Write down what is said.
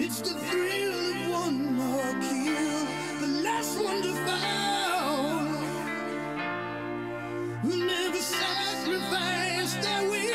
It's the thrill of one more kill, the last one to fall. We'll never sacrifice that we.